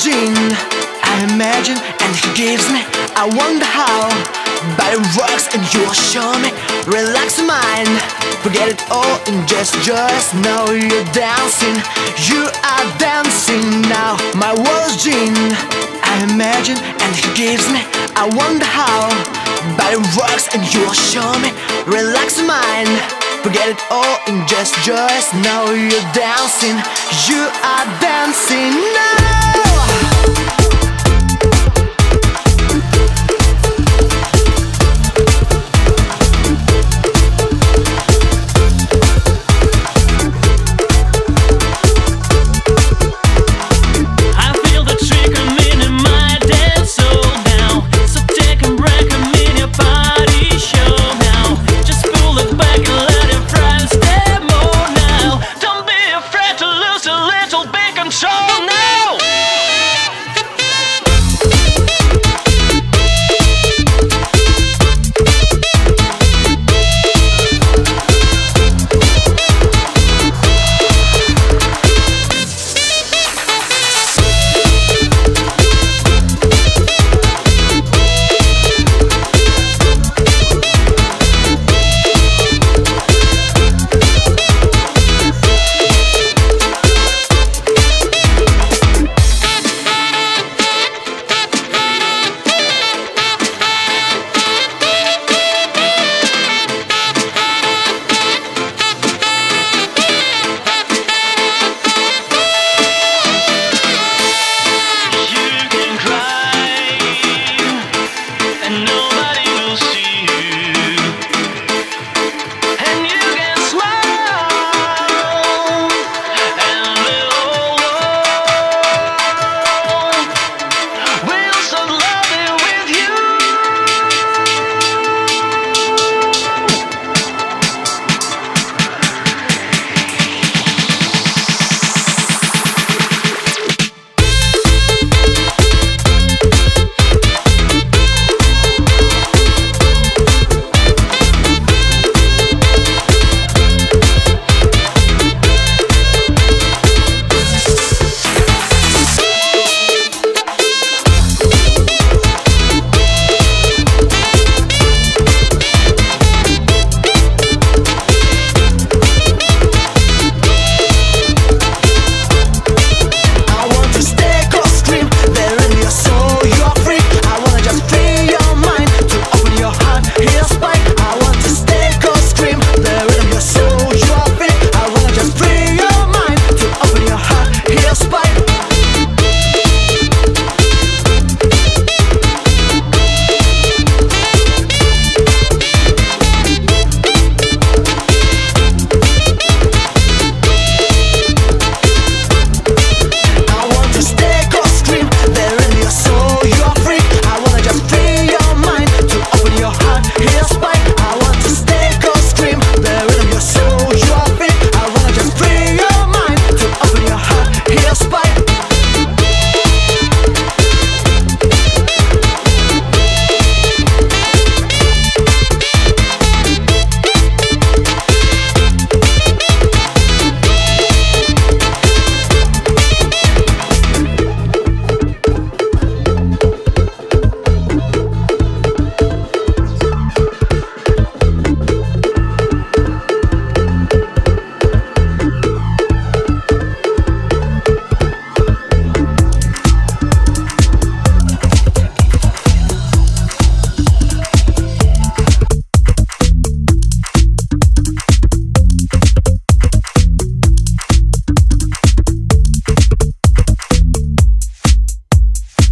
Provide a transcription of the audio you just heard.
gin I imagine and he gives me I wonder how. But it works and you'll show me. Relax your mind. Forget it all and just just Now you're dancing. You are dancing now My world's gene I imagine and he gives me I wonder how. But it works and you'll show me. Relax your mind. Forget it all and just just Now you're dancing. You are dancing now.